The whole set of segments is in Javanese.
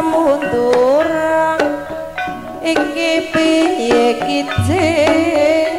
mundur Iki piye kijing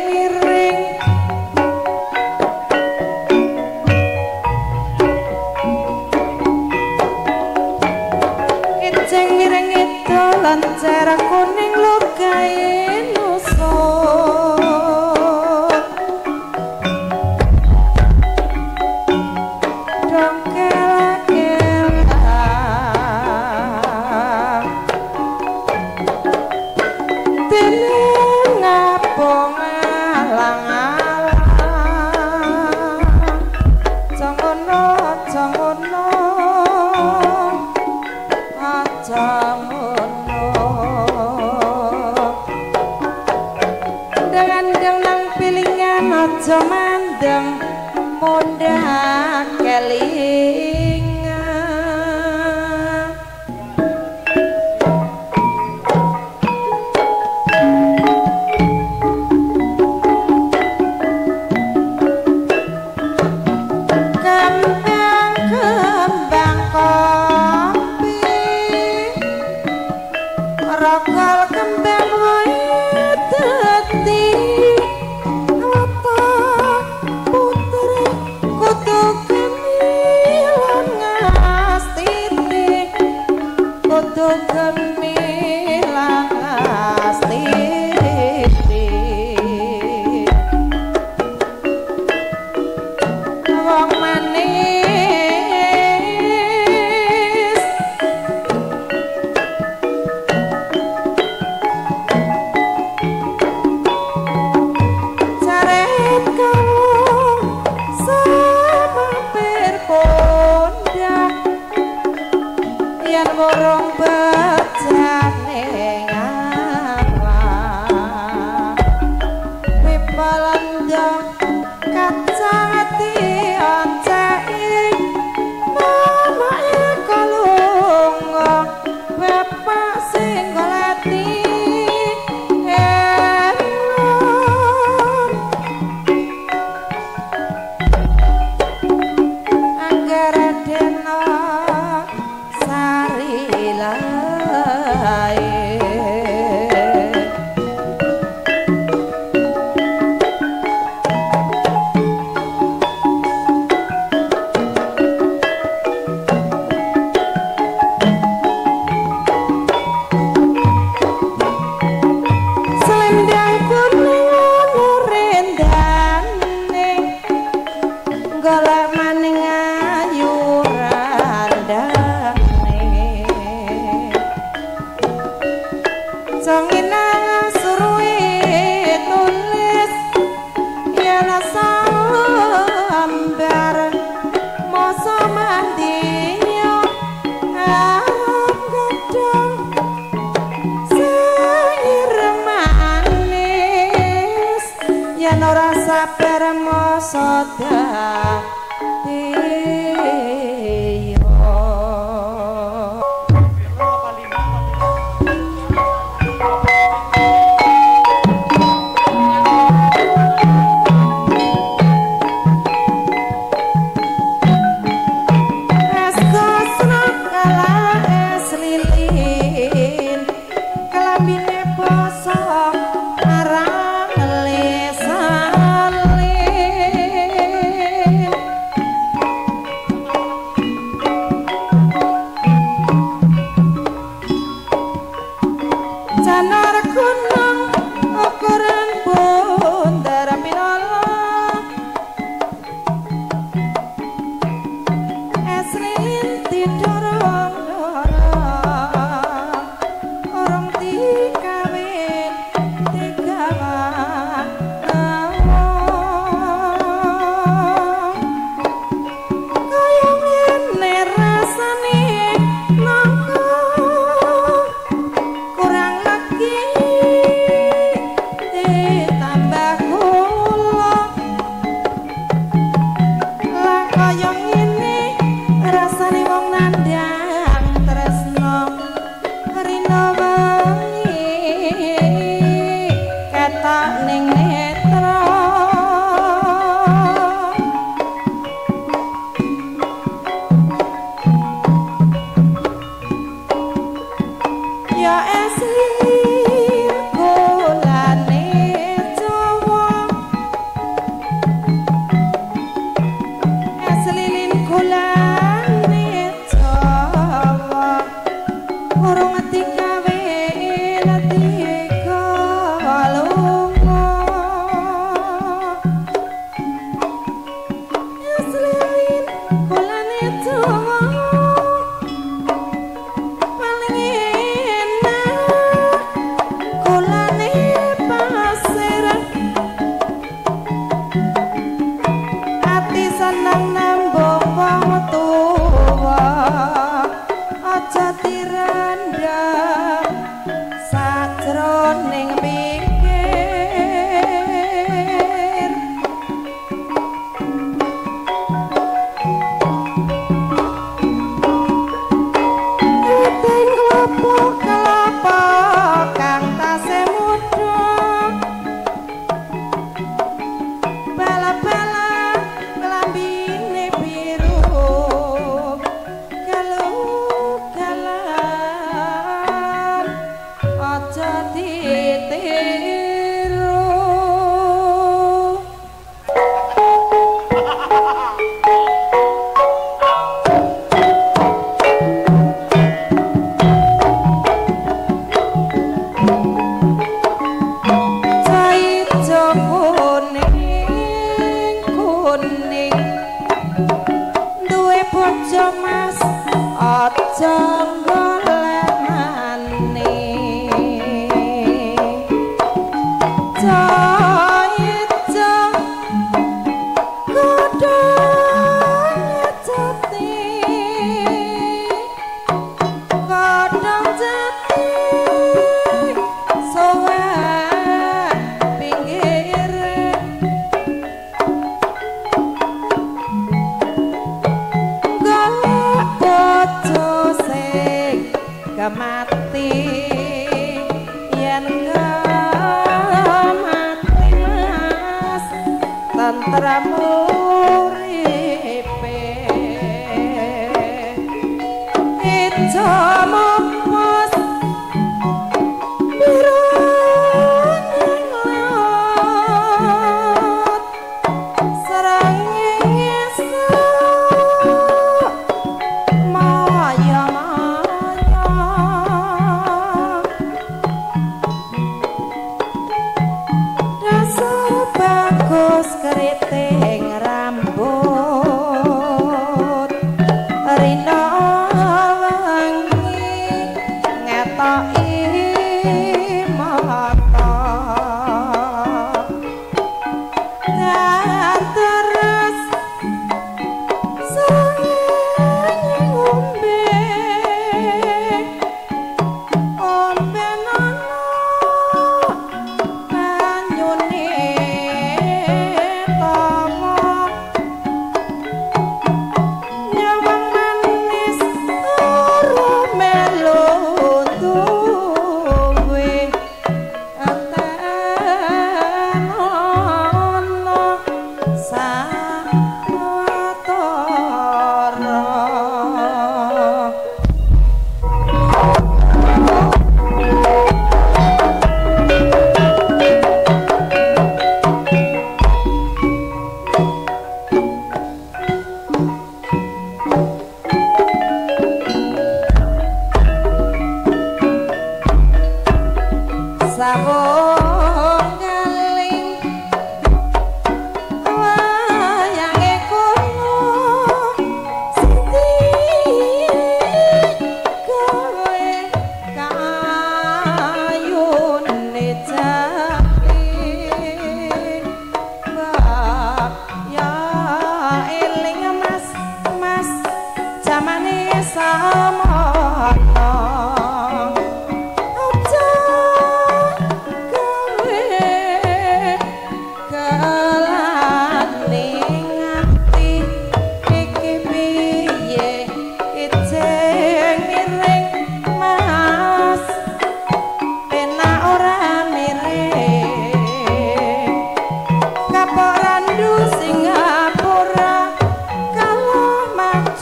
yen ora sabar masa dadi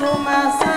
to myself.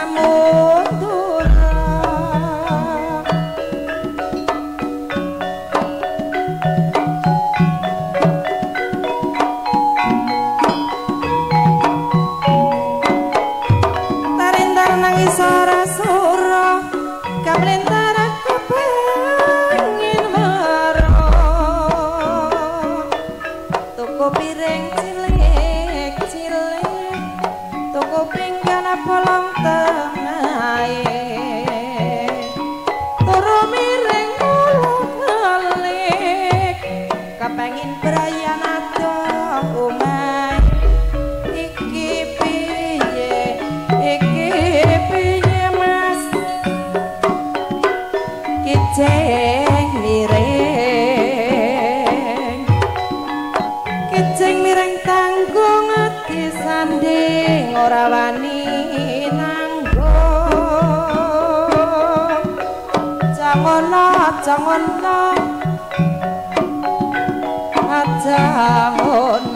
Ngono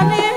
i money.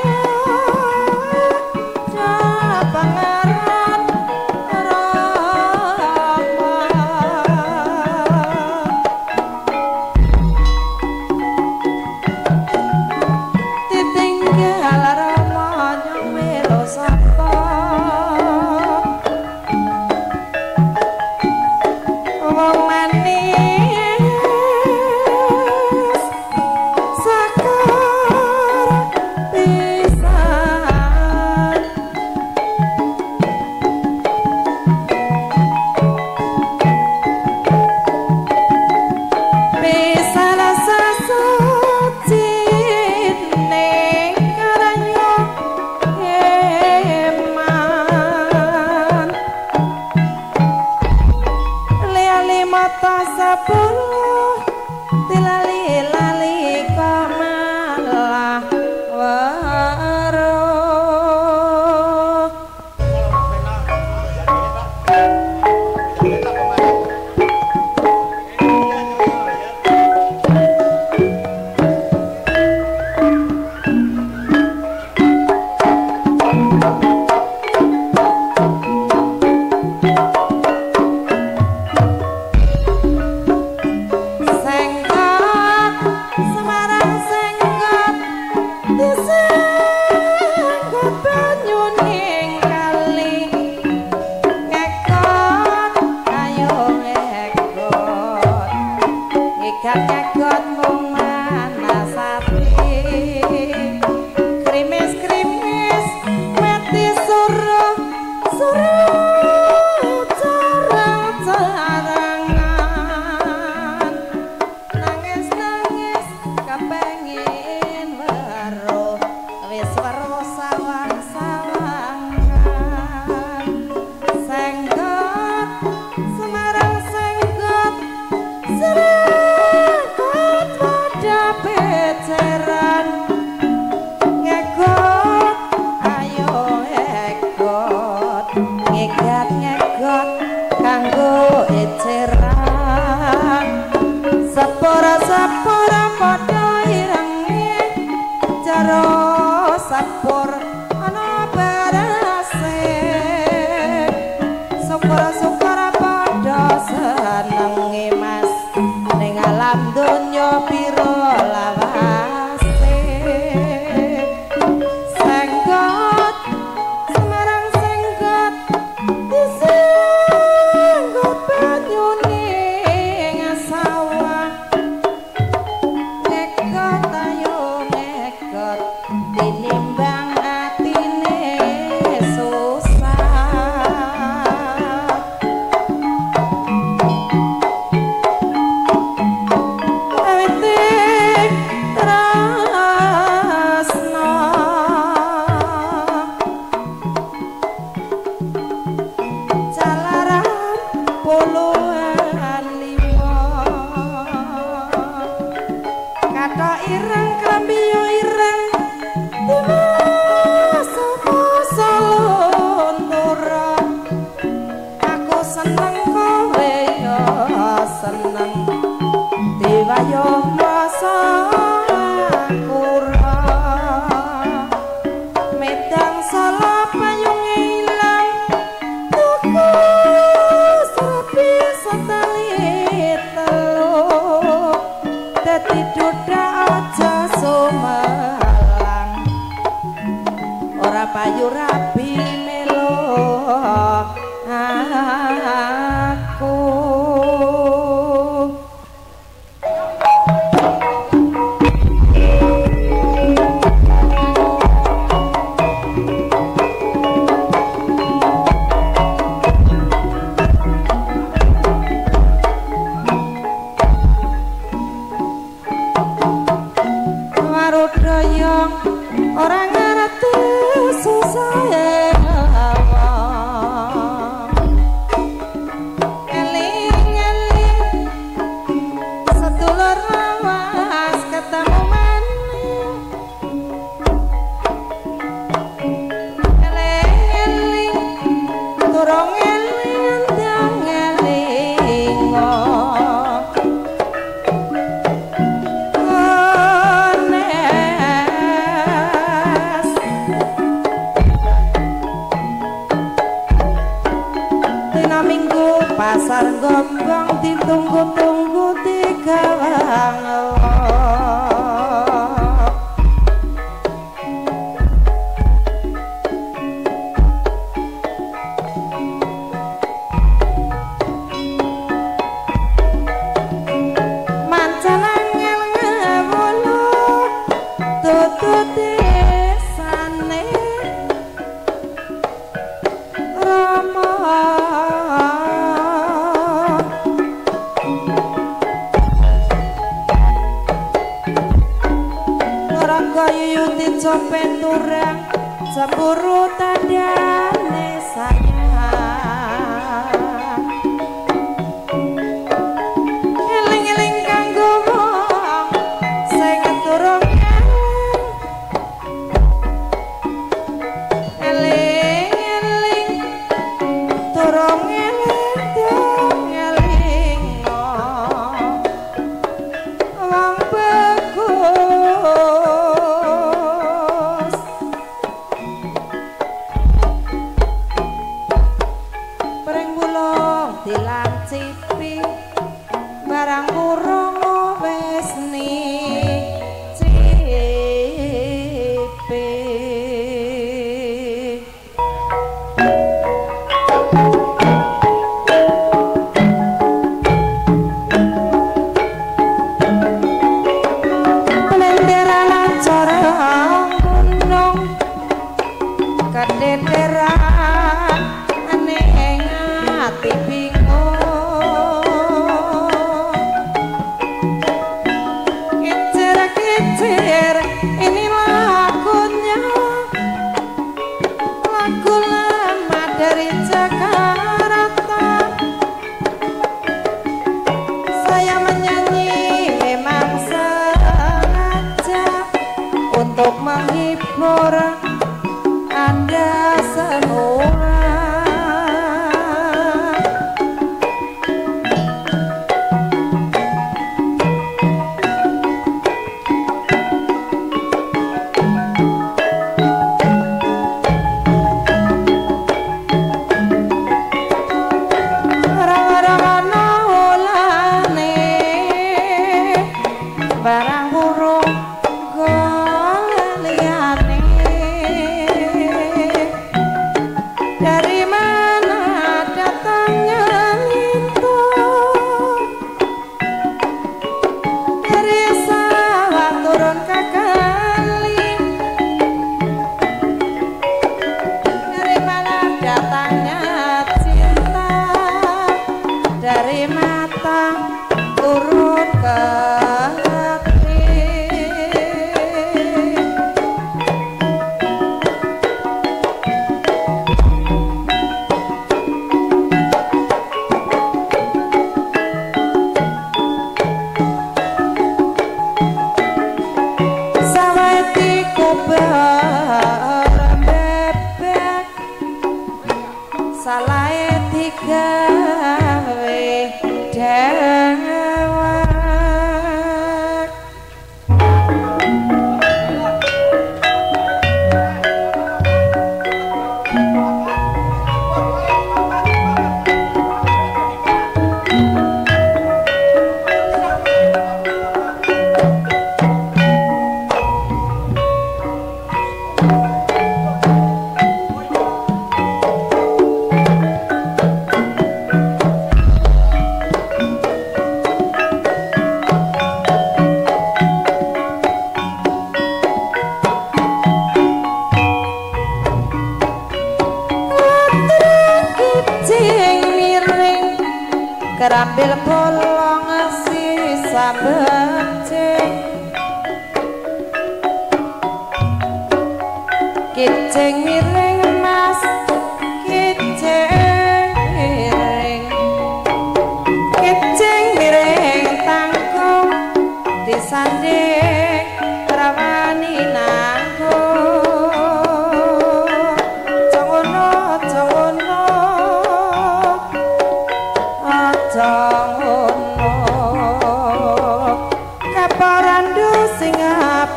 sampai turang semburu tanda.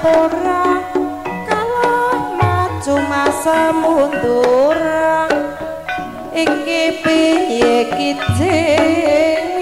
Singapura kalah maju masa mundur iki piye kijing